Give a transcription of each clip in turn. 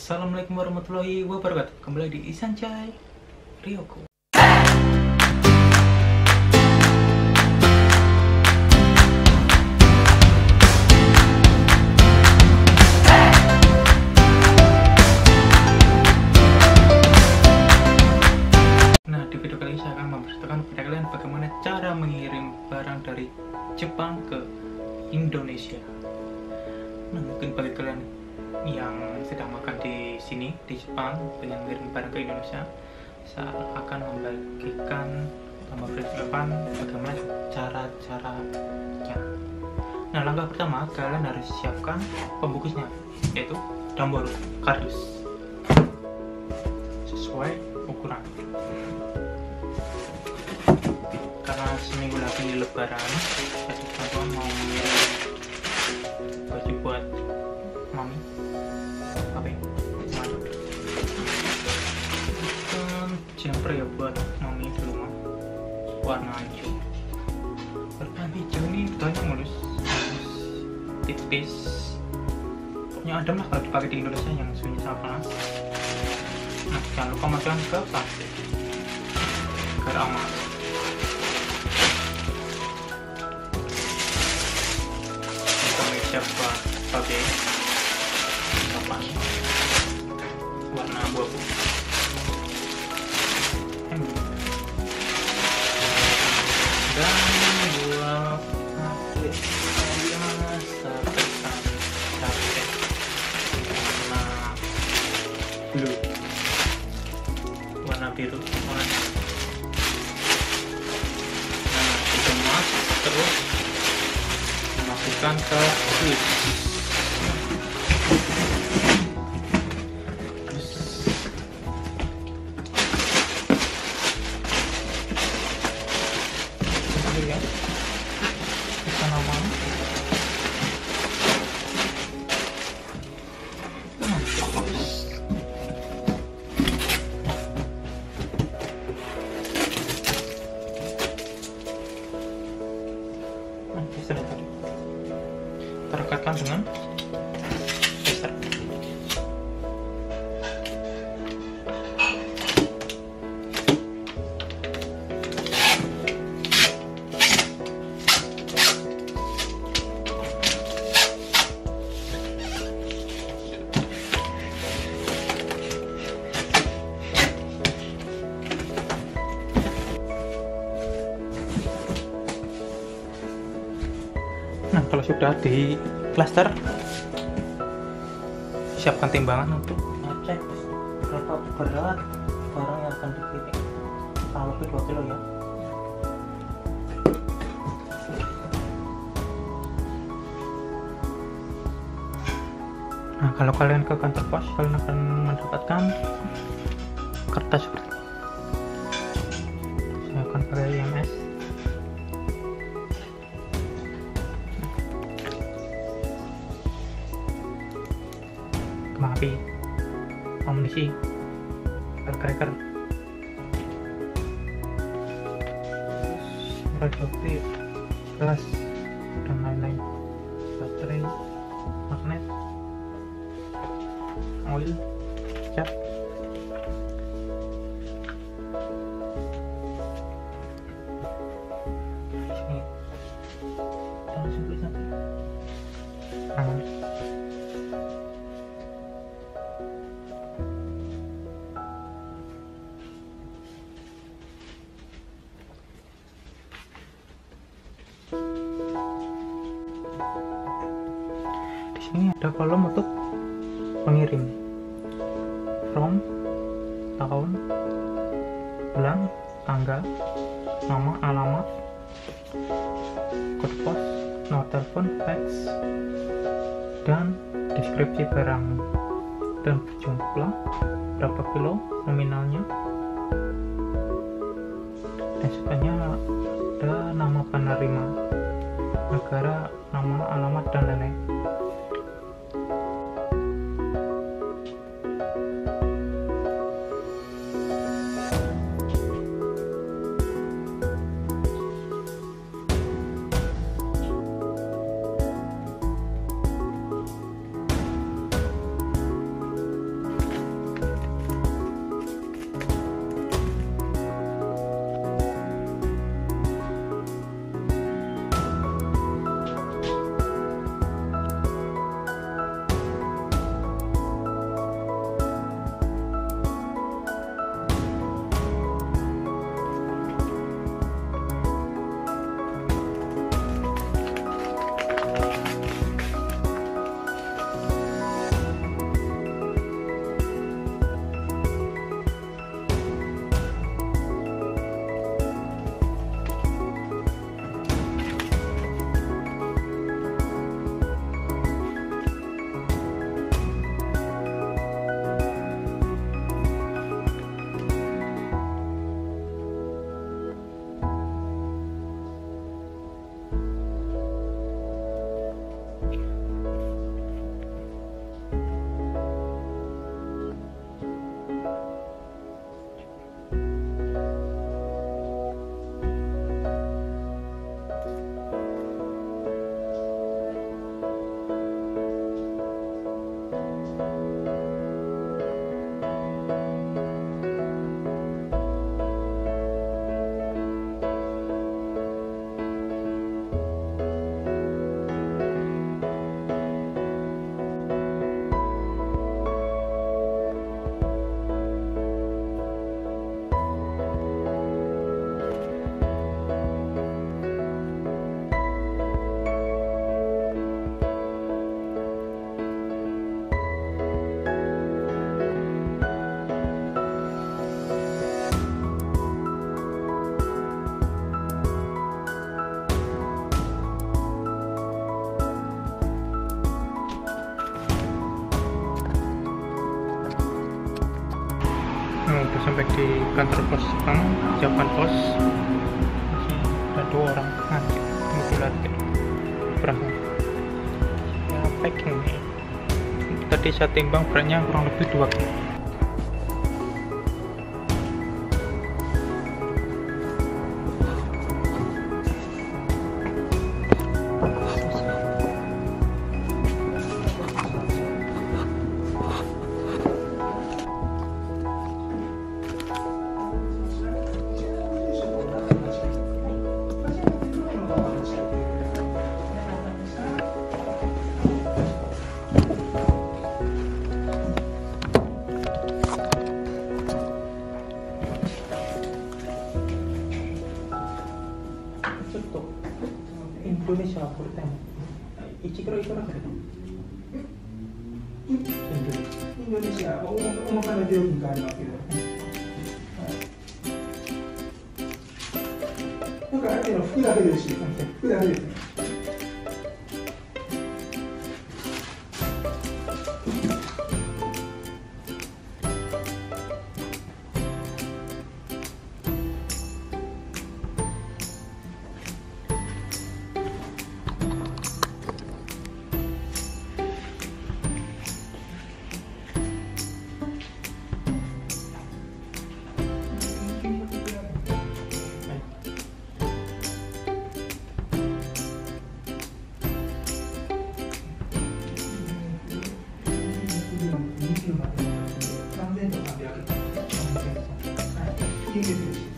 Assalamualaikum warahmatullahi wabarakatuh. Kembali di Isancai Ryoko Nah di video kali ini saya akan memberitahukan kepada kalian bagaimana cara mengirim barang dari Jepang ke Indonesia. Nah mungkin bagi kalian yang sedang makan di sini di Jepang pengen mengirim barang ke Indonesia saya akan membagikan atau memberitahukan bagaimana cara-caranya. Nah langkah pertama kalian harus siapkan pembungkusnya yaitu dambur kardus. Sesuai ukuran. Karena seminggu lagi lebaran jadi teman-teman mau warna hijau. Warna hijau ini banyak mulus tipis. Pokoknya adem lah kalau dipakai di Indonesia yang sebenarnya sangat panas. Nah jangan lupa masukkan ke plastik. Agar aman. Buat pakai kapan warna abu-abu Rekatkan dengan laser. Nah, kalau sudah di cluster, siapkan timbangan untuk ngecek berapa berat barang yang akan dikirim. Kurang lebih 2 kilo ya. Nah, kalau kalian ke kantor pos, kalian akan mendapatkan kertas seperti cracker radioaktif gas dan lain-lain baterai magnet oil cat sini. Simpel satu tangan kolom untuk pengirim from tahun bulan tanggal nama alamat kode pos nomor telepon fax dan deskripsi barang. Dan jumlah berapa kilo nominalnya? Dan sebenarnya ada nama penerima negara nama alamat dan lain-lain kantor pos Jepang Japan Pos. Ada dua orang. Nah ini lihat berapa ya packing nih tadi saya timbang beratnya kurang lebih 2 kilo インドネシアはこれだよ1グロいくらすらいインドネシア、お重さの料金があるわけだよね。はい、か、ら服だけです、服だけです。9まで、3800円。はい、いい。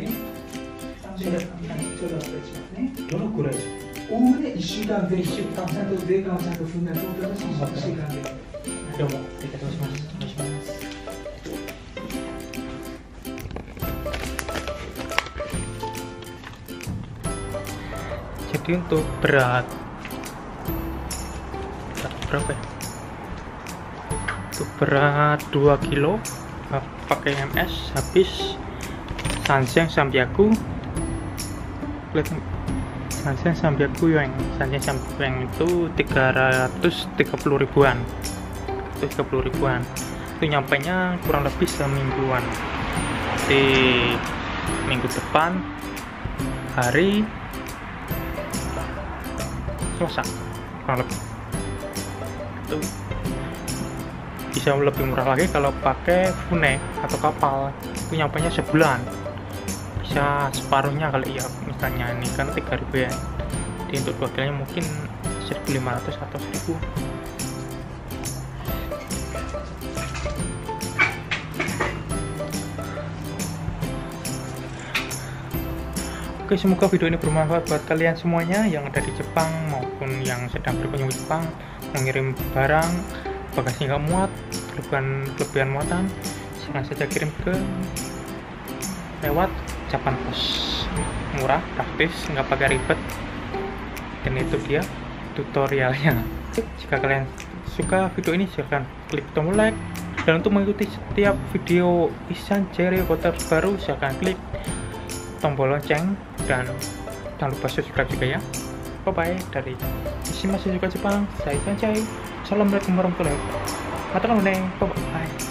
ね。3000ちょうどお願いしますね。どのくらいですかおおむね1週間前後、ちゃんと税関をちゃんと踏んだり、東京の1週間で。どうも、ありがとうございます。お願いします。 Jadi untuk berat berat berapa ya? Untuk berat 2 kilo uh, pakai MS habis Sanjang Sambiaku. Sanjang Sambiaku yang Sanjang Sambiaku yang itu 330 ribuan. 330 ribuan. Itu nyampe nya kurang lebih semingguan. Di minggu depan hari Selasa kurang lebih. Itu bisa lebih murah lagi kalau pakai fune atau kapal. Itu nyampe nya sebulan bisa separuhnya kali ya misalnya ini kan 3000 ya. Jadi untuk dua kilonya mungkin 1500 atau 1000 Oke, semoga video ini bermanfaat buat kalian semuanya yang ada di Jepang maupun yang sedang berkunjung Jepang, mengirim barang, bagasi nggak muat, kelebihan kelebihan muatan, silahkan saja kirim ke lewat Japan Pos. Murah, praktis, nggak pakai ribet. Dan itu dia tutorialnya. Jika kalian suka video ini silahkan klik tombol like. Dan untuk mengikuti setiap video Isan Jerry Potter baru silahkan klik tombol lonceng. Dan jangan lupa subscribe juga ya. Bye bye dari isi masih suka Jepang. Saya Sancai assalamualaikum warahmatullahi wabarakatuh. Bye bye